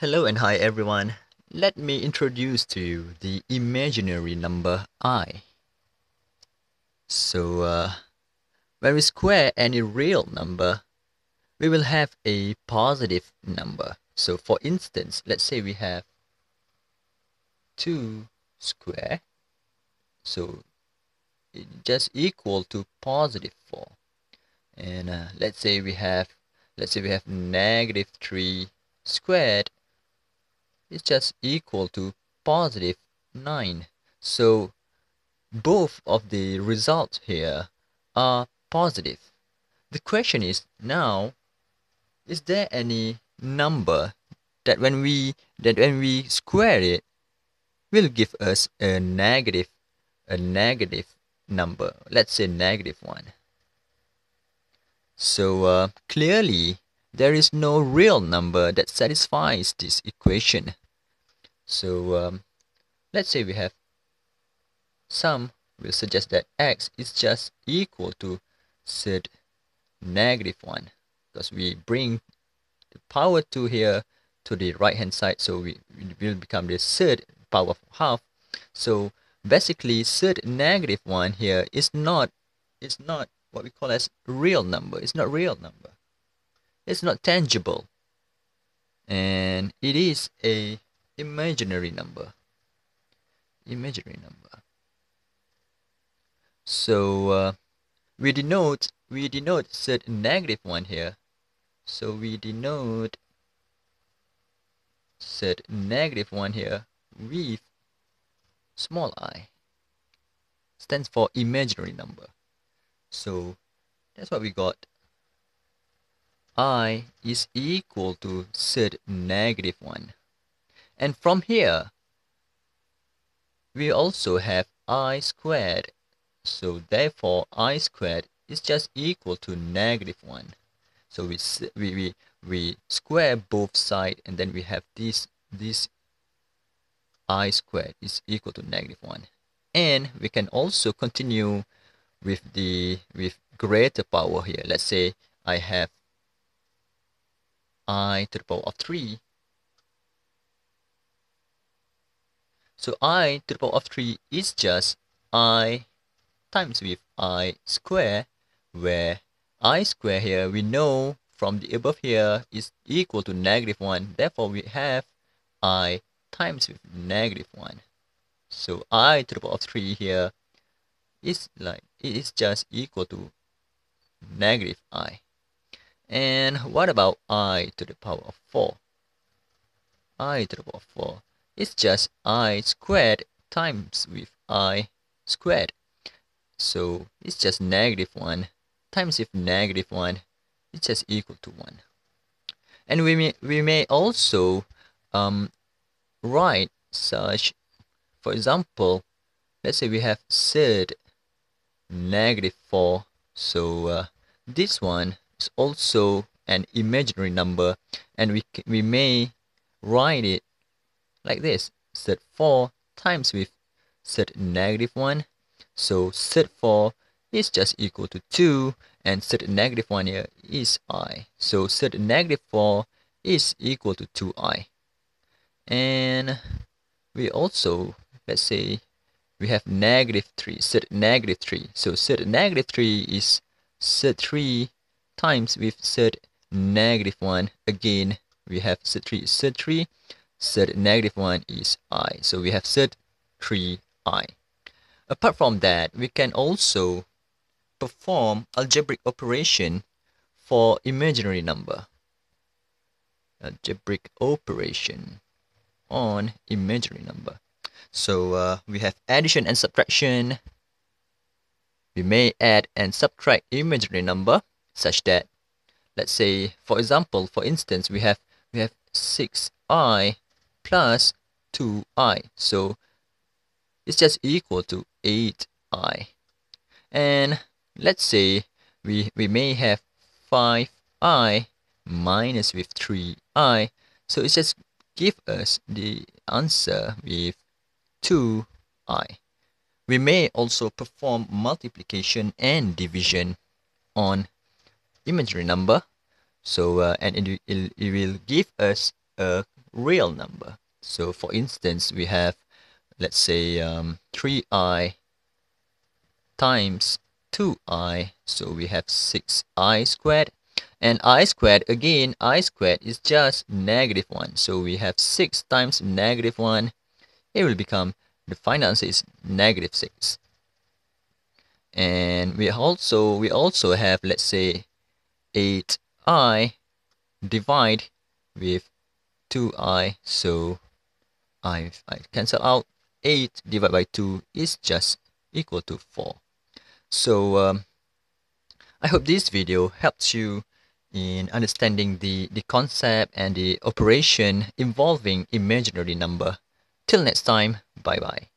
Hello and hi everyone. Let me introduce to you the imaginary number i. So, uh, when we square any real number, we will have a positive number. So, for instance, let's say we have 2 square. So, it just equal to positive 4. And uh, let's say we have let's say we have negative 3 squared is just equal to positive 9. So both of the results here are positive. The question is now, is there any number that when we that when we square it will give us a negative a negative number let's say negative 1 so uh, clearly there is no real number that satisfies this equation. So um, let's say we have some will suggest that x is just equal to z negative 1 because we bring the power 2 here to the right hand side so we, we will become the third power of half. So basically third negative 1 here is not is not what we call as real number. It's not real number. It's not tangible. And it is a imaginary number. Imaginary number. So uh, we denote we denote set negative one here. So we denote set negative one here with small i. Stands for imaginary number. So that's what we got. I is equal to z negative 1. And from here, we also have i squared. So therefore, i squared is just equal to negative 1. So we, we, we, we square both sides and then we have this, this i squared is equal to negative 1. And we can also continue with the with greater power here. Let's say I have i to the power of 3. So i to the power of 3 is just i times with i square, where i square here, we know from the above here is equal to negative 1. Therefore, we have i times with negative 1. So i to the power of 3 here is like, it is just equal to negative i. And what about i to the power of 4? i to the power of 4 is just i squared times with i squared. So it's just negative 1 times with negative 1 it's just equal to 1. And we may, we may also um, write such, for example, let's say we have third negative 4. So uh, this one is also an imaginary number and we, we may write it like this. Set 4 times with set negative 1 so set 4 is just equal to 2 and set negative 1 here is i. So set negative 4 is equal to 2i and we also let's say we have negative 3 set negative 3 so set negative 3 is set 3 times with set negative 1 again we have z3 z3 z negative 1 is i. So we have z3 i. Apart from that we can also perform algebraic operation for imaginary number. Algebraic operation on imaginary number. So uh, we have addition and subtraction. We may add and subtract imaginary number such that let's say for example for instance we have we have 6i plus 2i so it's just equal to 8i and let's say we we may have 5i minus with 3i so it just give us the answer with 2i we may also perform multiplication and division on imaginary number. So uh, and it, it, it will give us a real number. So for instance, we have, let's say, um, 3i times 2i. So we have 6i squared. And i squared, again, i squared is just negative 1. So we have 6 times negative 1. It will become, the final answer is negative 6. And we also, we also have, let's say, 8i divide with 2i. So I, I cancel out 8 divided by 2 is just equal to 4. So um, I hope this video helps you in understanding the, the concept and the operation involving imaginary number. Till next time, bye bye.